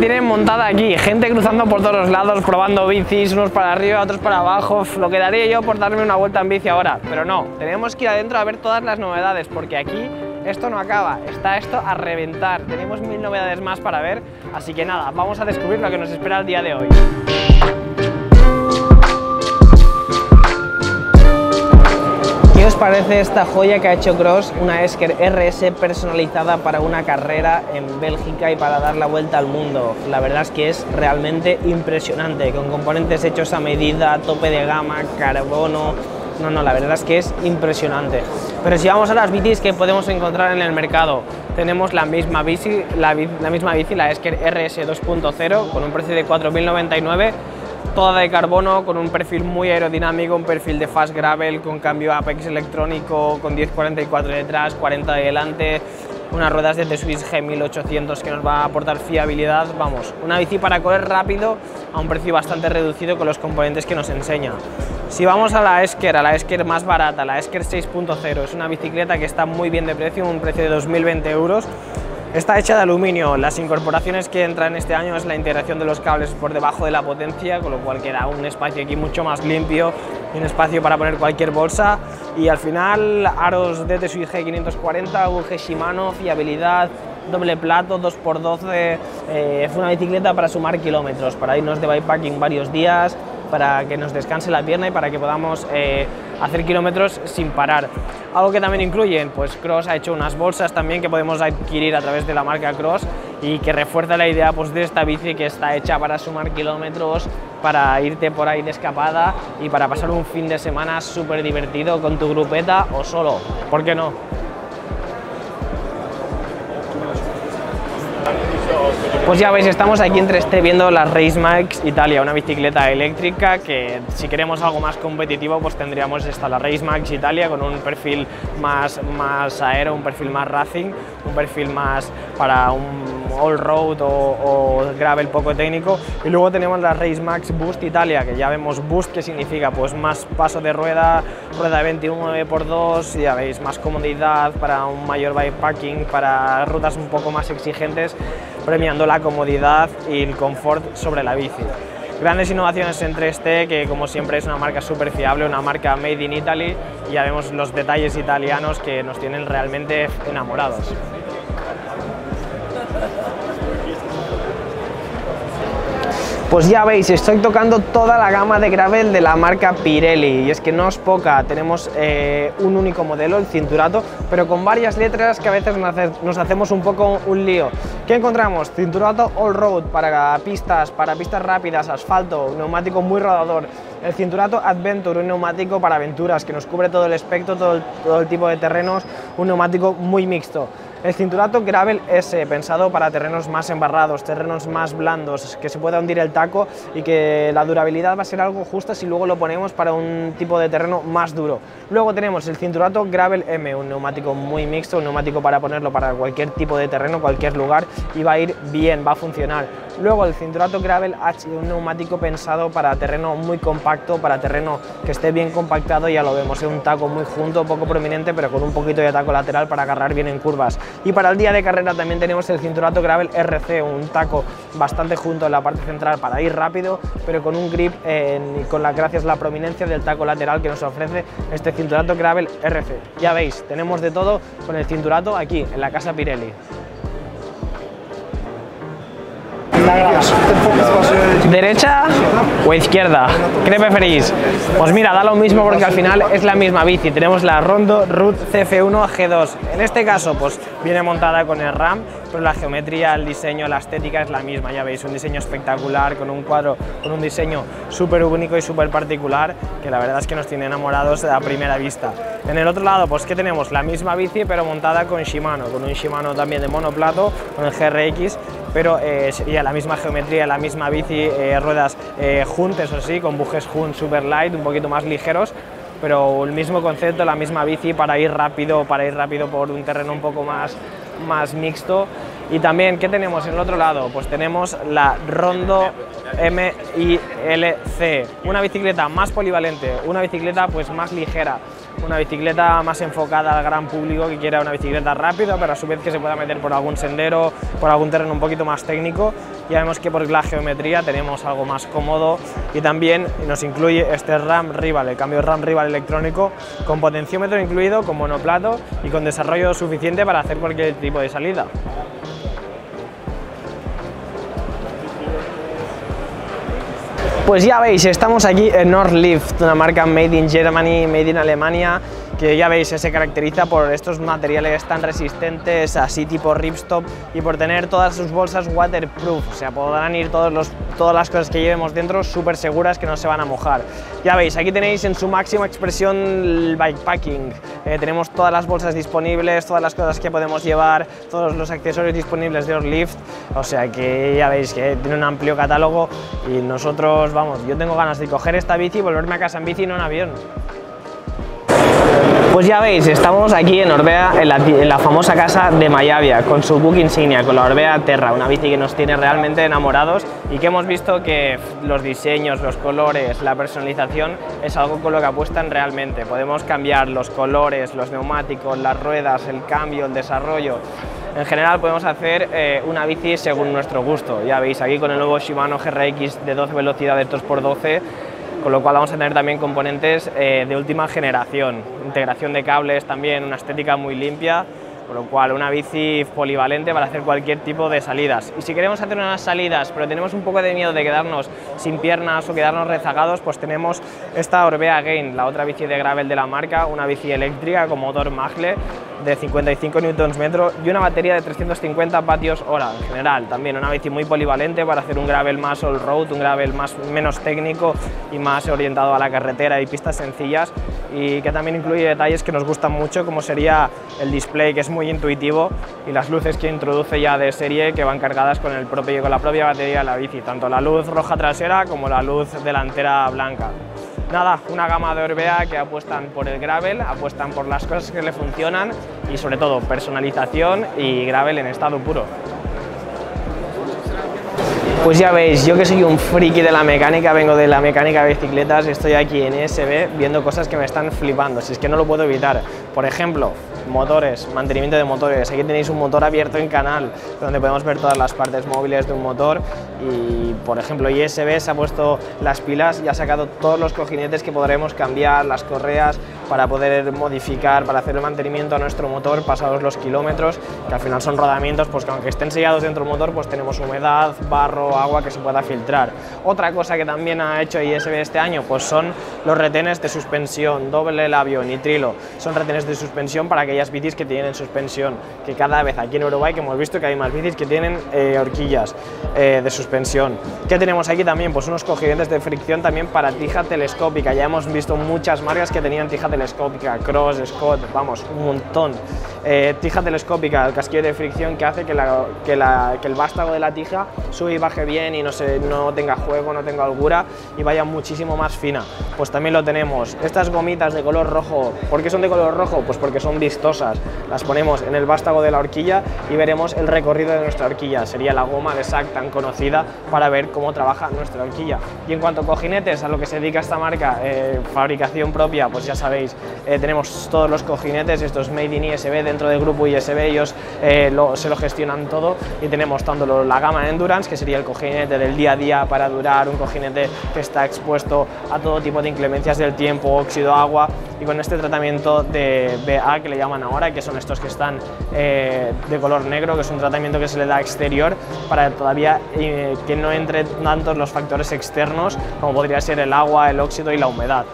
tienen montada aquí, gente cruzando por todos los lados, probando bicis, unos para arriba, otros para abajo, lo que daría yo por darme una vuelta en bici ahora, pero no, tenemos que ir adentro a ver todas las novedades, porque aquí esto no acaba, está esto a reventar, tenemos mil novedades más para ver, así que nada, vamos a descubrir lo que nos espera el día de hoy. ¿Qué os parece esta joya que ha hecho Cross, una Esker RS personalizada para una carrera en Bélgica y para dar la vuelta al mundo? La verdad es que es realmente impresionante, con componentes hechos a medida, tope de gama, carbono... No, no, la verdad es que es impresionante. Pero si vamos a las bicis que podemos encontrar en el mercado, tenemos la misma bici, la, la misma bici, la Esker RS 2.0, con un precio de 4.099 toda de carbono, con un perfil muy aerodinámico, un perfil de fast gravel, con cambio Apex electrónico, con 1044 detrás, 40 de delante, unas ruedas de Swiss G1800 que nos va a aportar fiabilidad, vamos, una bici para correr rápido a un precio bastante reducido con los componentes que nos enseña. Si vamos a la Esker, a la Esker más barata, la Esker 6.0, es una bicicleta que está muy bien de precio, un precio de 2020 euros, Está hecha de aluminio, las incorporaciones que entran este año es la integración de los cables por debajo de la potencia, con lo cual queda un espacio aquí mucho más limpio y un espacio para poner cualquier bolsa. Y al final aros Swiss G540, UG Shimano, fiabilidad, doble plato, 2x12, eh, es una bicicleta para sumar kilómetros, para irnos de bikepacking varios días, para que nos descanse la pierna y para que podamos eh, hacer kilómetros sin parar. Algo que también incluyen, pues Cross ha hecho unas bolsas también que podemos adquirir a través de la marca Cross y que refuerza la idea pues, de esta bici que está hecha para sumar kilómetros, para irte por ahí de escapada y para pasar un fin de semana súper divertido con tu grupeta o solo, ¿por qué no? Pues ya veis, estamos aquí entre este viendo la Race Max Italia, una bicicleta eléctrica que si queremos algo más competitivo pues tendríamos esta, la Race Max Italia con un perfil más, más aero, un perfil más racing, un perfil más para un all-road o, o, gravel poco técnico. Y luego tenemos la Race Max Boost Italia, que ya vemos Boost que significa pues más paso de rueda, rueda de 21 x 2 ya veis, más comodidad para un mayor bikepacking, para rutas un poco más exigentes premiando la comodidad y el confort sobre la bici. Grandes innovaciones entre este, que como siempre es una marca súper fiable, una marca made in Italy, y ya vemos los detalles italianos que nos tienen realmente enamorados. Pues ya veis, estoy tocando toda la gama de gravel de la marca Pirelli y es que no es poca, tenemos eh, un único modelo, el Cinturato, pero con varias letras que a veces nos hacemos un poco un lío. ¿Qué encontramos? Cinturato All Road para pistas, para pistas rápidas, asfalto, un neumático muy rodador, el Cinturato Adventure, un neumático para aventuras que nos cubre todo el espectro, todo todo el tipo de terrenos, un neumático muy mixto. El cinturato Gravel S, pensado para terrenos más embarrados, terrenos más blandos, que se pueda hundir el taco y que la durabilidad va a ser algo justa si luego lo ponemos para un tipo de terreno más duro. Luego tenemos el cinturato Gravel M, un neumático muy mixto, un neumático para ponerlo para cualquier tipo de terreno, cualquier lugar y va a ir bien, va a funcionar. Luego el cinturato Gravel H, un neumático pensado para terreno muy compacto, para terreno que esté bien compactado, ya lo vemos, es un taco muy junto, poco prominente, pero con un poquito de taco lateral para agarrar bien en curvas. Y para el día de carrera también tenemos el Cinturato Gravel RC, un taco bastante junto en la parte central para ir rápido, pero con un grip y con las gracias la prominencia del taco lateral que nos ofrece este Cinturato Gravel RC. Ya veis, tenemos de todo con el Cinturato aquí, en la casa Pirelli. ¿Derecha o izquierda? ¿Qué preferís? Pues mira, da lo mismo porque al final es la misma bici. Tenemos la Rondo Root CF1 G2. En este caso, pues viene montada con el RAM, pero la geometría, el diseño, la estética es la misma. Ya veis, un diseño espectacular, con un cuadro, con un diseño súper único y súper particular, que la verdad es que nos tiene enamorados a primera vista. En el otro lado, pues ¿qué tenemos? La misma bici, pero montada con Shimano, con un Shimano también de monoplato, con el GRX, pero eh, la misma geometría, la misma bici, eh, ruedas eh, juntes o sí, con bujes Hunt super light, un poquito más ligeros, pero el mismo concepto, la misma bici para ir rápido, para ir rápido por un terreno un poco más, más mixto. Y también, ¿qué tenemos en el otro lado? Pues tenemos la Rondo MILC. Una bicicleta más polivalente, una bicicleta pues más ligera, una bicicleta más enfocada al gran público que quiera una bicicleta rápida, pero a su vez que se pueda meter por algún sendero, por algún terreno un poquito más técnico. Ya vemos que por la geometría tenemos algo más cómodo y también nos incluye este RAM Rival, el cambio RAM Rival electrónico, con potenciómetro incluido, con monoplato y con desarrollo suficiente para hacer cualquier tipo de salida. Pues ya veis, estamos aquí en Nordlift, una marca made in Germany, made in Alemania, que ya veis se caracteriza por estos materiales tan resistentes, así tipo ripstop y por tener todas sus bolsas waterproof, o sea, podrán ir todos los, todas las cosas que llevemos dentro súper seguras que no se van a mojar. Ya veis, aquí tenéis en su máxima expresión el bikepacking, eh, tenemos todas las bolsas disponibles, todas las cosas que podemos llevar, todos los accesorios disponibles de Orlift, o sea que ya veis que tiene un amplio catálogo y nosotros, vamos, yo tengo ganas de coger esta bici y volverme a casa en bici y no en avión. Pues ya veis, estamos aquí en Orbea, en la, famosa casa de Mayavia, con su book insignia, con la Orbea Terra, una bici que nos tiene realmente enamorados y que hemos visto que los diseños, los colores, la personalización es algo con lo que apuestan realmente. Podemos cambiar los colores, los neumáticos, las ruedas, el cambio, el desarrollo. En general podemos hacer eh, una bici según nuestro gusto. Ya veis aquí con el nuevo Shimano GRX de 12 velocidades 2x12 con lo cual vamos a tener también componentes eh, de última generación, integración de cables también, una estética muy limpia, con lo cual una bici polivalente para hacer cualquier tipo de salidas. Y si queremos hacer unas salidas, pero tenemos un poco de miedo de quedarnos sin piernas o quedarnos rezagados, pues tenemos esta Orbea Gain, la otra bici de gravel de la marca, una bici eléctrica con motor Magle, de 55 Nm y una batería de 350 vatios hora en general. También una bici muy polivalente para hacer un gravel más all-road, un gravel más, menos técnico y más orientado a la carretera y pistas sencillas y que también incluye detalles que nos gustan mucho como sería el display que es muy intuitivo y las luces que introduce ya de serie que van cargadas con, el propio, con la propia batería de la bici, tanto la luz roja trasera como la luz delantera blanca. Nada, una gama de Orbea que apuestan por el gravel, apuestan por las cosas que le funcionan y sobre todo personalización y gravel en estado puro. Pues ya veis, yo que soy un friki de la mecánica, vengo de la mecánica de bicicletas, estoy aquí en ESB viendo cosas que me están flipando, si es que no lo puedo evitar. Por ejemplo, motores, mantenimiento de motores. Aquí tenéis un motor abierto en canal, donde podemos ver todas las partes móviles de un motor y, por ejemplo, ISB se ha puesto las pilas y ha sacado todos los cojinetes que podremos cambiar, las correas, para poder modificar, para hacer el mantenimiento a nuestro motor pasados los kilómetros, que al final son rodamientos pues que aunque estén sellados dentro del motor, pues tenemos humedad, barro, agua que se pueda filtrar. Otra cosa que también ha hecho ISB este año, pues son los retenes de suspensión, doble labio, nitrilo, son retenes de suspensión para aquellas bicis que tienen suspensión, que cada vez aquí en Eurobike hemos visto que hay más bicis que tienen eh, horquillas eh, de suspensión. ¿Qué tenemos aquí también? Pues unos cogidentes de fricción también para tija telescópica, ya hemos visto muchas marcas que tenían tija telescópica telescópica, Cross, Scott, vamos, un montón. Eh, tija telescópica, el casquillo de fricción que hace que, el vástago de la tija sube y baje bien y no, tenga juego, no tenga holgura y vaya muchísimo más fina. Pues también lo tenemos. Estas gomitas de color rojo, ¿por qué son de color rojo? Pues porque son vistosas. Las ponemos en el vástago de la horquilla y veremos el recorrido de nuestra horquilla. Sería la goma de SAC tan conocida para ver cómo trabaja nuestra horquilla. Y en cuanto a cojinetes, a lo que se dedica esta marca, eh, fabricación propia, pues ya sabéis, eh, tenemos todos los cojinetes, estos Made in ISB dentro del grupo ISB, ellos eh, se lo gestionan todo y tenemos tanto la gama Endurance, que sería el cojinete del día a día para durar, un cojinete que está expuesto a todo tipo de inclemencias del tiempo, óxido, agua, y con este tratamiento de BA que le llaman ahora, que son estos que están eh, de color negro, que es un tratamiento que se le da exterior para todavía que no entren tantos los factores externos como podría ser el agua, el óxido y la humedad.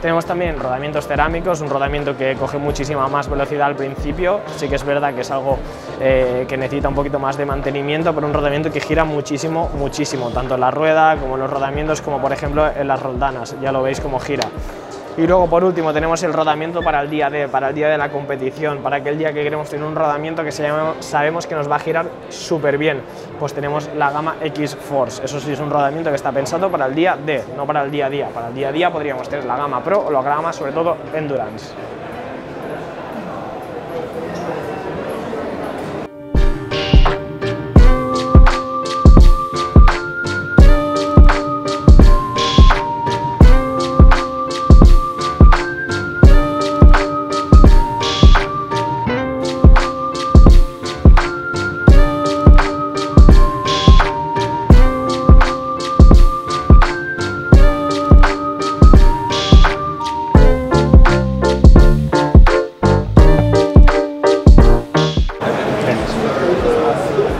Tenemos también rodamientos cerámicos, un rodamiento que coge muchísima más velocidad al principio, sí que es verdad que es algo eh, que necesita un poquito más de mantenimiento, pero un rodamiento que gira muchísimo, muchísimo, tanto en la rueda como en los rodamientos, como por ejemplo en las roldanas, ya lo veis cómo gira. Y luego por último tenemos el rodamiento para el día de, para el día de la competición, para aquel día que queremos tener un rodamiento que se sabemos que nos va a girar súper bien. Pues tenemos la gama X Force, eso sí es un rodamiento que está pensado para el día D, no para el día a día. Para el día a día podríamos tener la gama Pro o la gama sobre todo Endurance.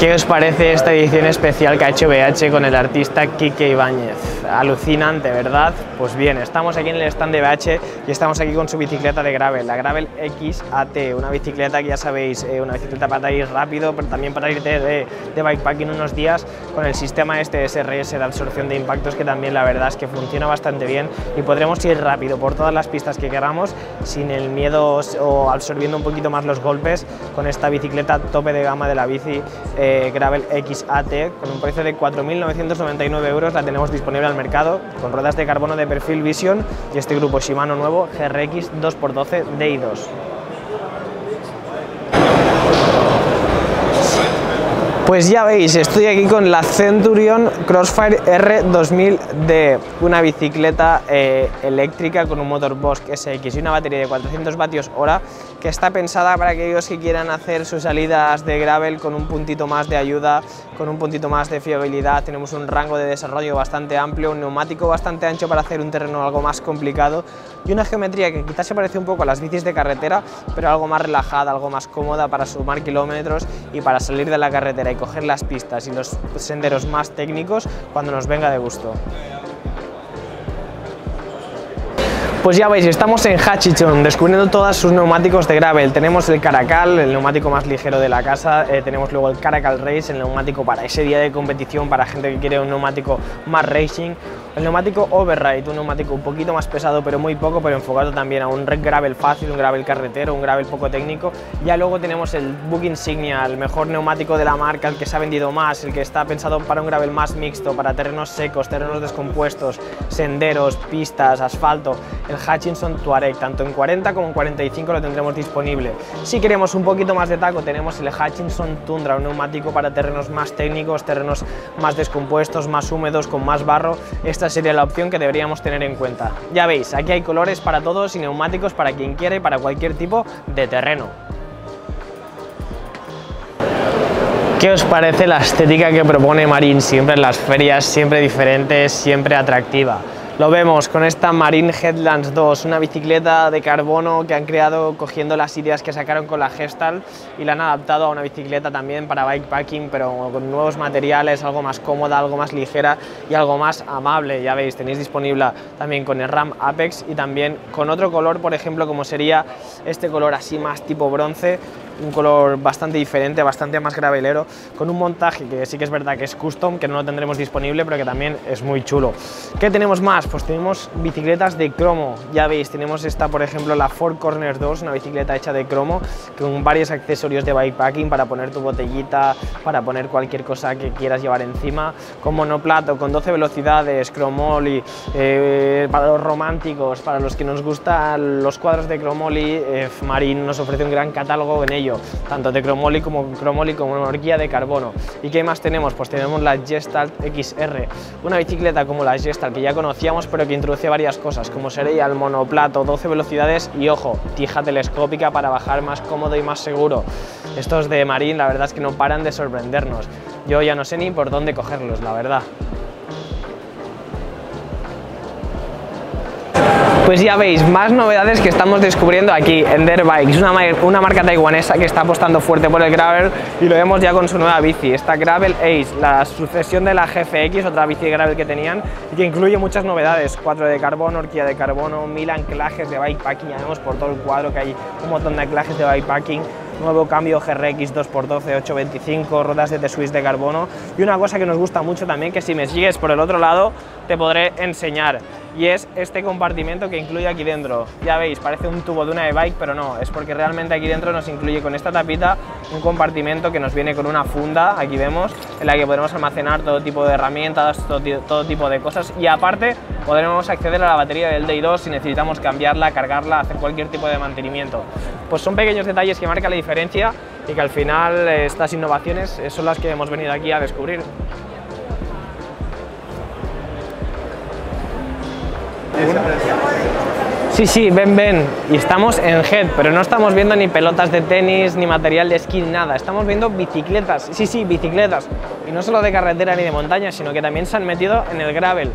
Os parece esta edición especial que ha hecho BH con el artista Kike Ibáñez? Alucinante, ¿verdad? Pues bien, estamos aquí en el stand de BH y estamos aquí con su bicicleta de gravel, la Gravel XAT, una bicicleta que ya sabéis, eh, una bicicleta para ir rápido, pero también para ir de, de bikepacking unos días con el sistema este SRS de absorción de impactos que también la verdad es que funciona bastante bien y podremos ir rápido por todas las pistas que queramos sin el miedo o absorbiendo un poquito más los golpes con esta bicicleta tope de gama de la bici. Eh, Gravel XAT con un precio de 4.999 euros, la tenemos disponible al mercado con ruedas de carbono de perfil Vision y este grupo Shimano nuevo GRX 2x12 DI2. Pues ya veis, estoy aquí con la Centurion Crossfire R2000D, una bicicleta eh, eléctrica con un motor Bosch SX y una batería de 400 vatios hora que está pensada para aquellos que quieran hacer sus salidas de gravel con un puntito más de ayuda, con un puntito más de fiabilidad. Tenemos un rango de desarrollo bastante amplio, un neumático bastante ancho para hacer un terreno algo más complicado y una geometría que quizás se parece un poco a las bicis de carretera, pero algo más relajada, algo más cómoda para sumar kilómetros y para salir de la carretera coger las pistas y los senderos más técnicos cuando nos venga de gusto. Pues ya veis, estamos en Hatchichon descubriendo todos sus neumáticos de gravel. Tenemos el Caracal, el neumático más ligero de la casa, eh, tenemos luego el Caracal Race, el neumático para ese día de competición, para gente que quiere un neumático más racing. El neumático Override, un neumático un poquito más pesado, pero muy poco, pero enfocado también a un gravel fácil, un gravel carretero, un gravel poco técnico. Ya luego tenemos el Book Insignia, el mejor neumático de la marca, el que se ha vendido más, el que está pensado para un gravel más mixto, para terrenos secos, terrenos descompuestos, senderos, pistas, asfalto. Hutchinson Touareg, tanto en 40 como en 45 lo tendremos disponible. Si queremos un poquito más de taco, tenemos el Hutchinson Tundra, un neumático para terrenos más técnicos, terrenos más descompuestos, más húmedos, con más barro. Esta sería la opción que deberíamos tener en cuenta. Ya veis, aquí hay colores para todos y neumáticos para quien quiere y para cualquier tipo de terreno. ¿Qué os parece la estética que propone Marín siempre en las ferias, siempre diferente, siempre atractiva? Lo vemos con esta Marine Headlands 2, una bicicleta de carbono que han creado cogiendo las ideas que sacaron con la Gestal y la han adaptado a una bicicleta también para bikepacking, pero con nuevos materiales, algo más cómoda, algo más ligera y algo más amable. Ya veis, tenéis disponible también con el RAM Apex y también con otro color, por ejemplo, como sería este color así más tipo bronce, un color bastante diferente, bastante más gravelero, con un montaje que sí que es verdad que es custom, que no lo tendremos disponible, pero que también es muy chulo. ¿Qué tenemos más? Pues tenemos bicicletas de cromo, ya veis, tenemos esta, por ejemplo, la Four Corners 2, una bicicleta hecha de cromo, con varios accesorios de bikepacking para poner tu botellita, para poner cualquier cosa que quieras llevar encima, con monoplato, con 12 velocidades, cromoli, eh, para los románticos, para los que nos gustan los cuadros de cromoli, eh, nos ofrece un gran catálogo en ello tanto de cromoli como cromoli como horquilla de carbono. ¿Y qué más tenemos? Pues tenemos la Gestalt XR, una bicicleta como la Gestalt que ya conocíamos pero que introduce varias cosas, como sería el monoplato, 12 velocidades y ojo, tija telescópica para bajar más cómodo y más seguro. Estos de Marín la verdad es que no paran de sorprendernos. Yo ya no sé ni por dónde cogerlos, la verdad. Pues ya veis, más novedades que estamos descubriendo aquí en Dirt Bikes, una, una marca taiwanesa que está apostando fuerte por el gravel y lo vemos ya con su nueva bici, esta Gravel Ace, la sucesión de la GFX, otra bici gravel que tenían y que incluye muchas novedades, 4 de carbono, horquilla de carbono, mil anclajes de bikepacking, ya vemos por todo el cuadro que hay un montón de anclajes de bikepacking, nuevo cambio GRX 2x12 825, ruedas de T-Swiss de carbono y una cosa que nos gusta mucho también que si me sigues por el otro lado te podré enseñar y es este compartimento que incluye aquí dentro. Ya veis, parece un tubo de una e-bike, pero no, es porque realmente aquí dentro nos incluye con esta tapita un compartimento que nos viene con una funda, aquí vemos, en la que podremos almacenar todo tipo de herramientas, todo, tipo de cosas y aparte podremos acceder a la batería del Day2 si necesitamos cambiarla, cargarla, hacer cualquier tipo de mantenimiento. Pues son pequeños detalles que marcan la diferencia y que al final estas innovaciones son las que hemos venido aquí a descubrir. Sí, sí, ven, ven. Y estamos en Head, pero no estamos viendo ni pelotas de tenis, ni material de esquí, nada. Estamos viendo bicicletas. Sí, sí, bicicletas. Y no solo de carretera ni de montaña, sino que también se han metido en el gravel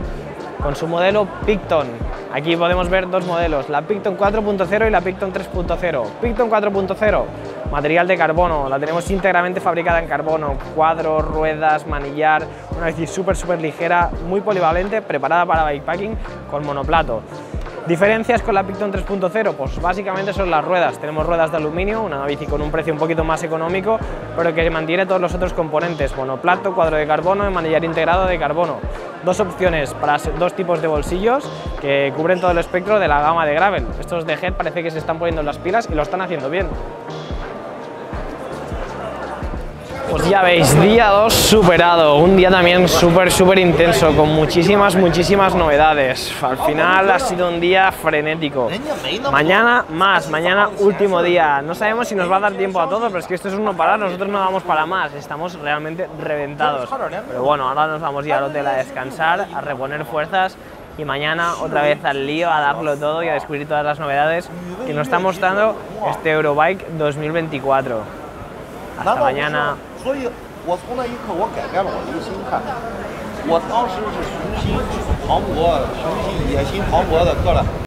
con su modelo Picton. Aquí podemos ver dos modelos, la Picton 4.0 y la Picton 3.0. Picton 4.0, material de carbono, la tenemos íntegramente fabricada en carbono, cuadros, ruedas, manillar, una bici súper súper ligera, muy polivalente, preparada para bikepacking con monoplato. ¿Diferencias con la Picton 3.0? Pues básicamente son las ruedas. Tenemos ruedas de aluminio, una bici con un precio un poquito más económico, pero que mantiene todos los otros componentes, monoplato, cuadro de carbono y manillar integrado de carbono. Dos opciones para dos tipos de bolsillos que cubren todo el espectro de la gama de gravel. Estos de Head parece que se están poniendo las pilas y lo están haciendo bien. Pues ya veis, día 2 superado, un día también súper, súper intenso, con muchísimas, muchísimas novedades. Al final ha sido un día frenético. Mañana más, mañana último día. No sabemos si nos va a dar tiempo a todos, pero es que esto es uno para, nosotros no vamos para más, estamos realmente reventados. Pero bueno, ahora nos vamos ya al hotel a descansar, a reponer fuerzas y mañana otra vez al lío, a darlo todo y a descubrir todas las novedades que nos está mostrando este Eurobike 2024. Hasta mañana. 所以，我从那一刻我改变了我的一个心态。我当时是雄心磅礴、雄心野心磅礴的过来。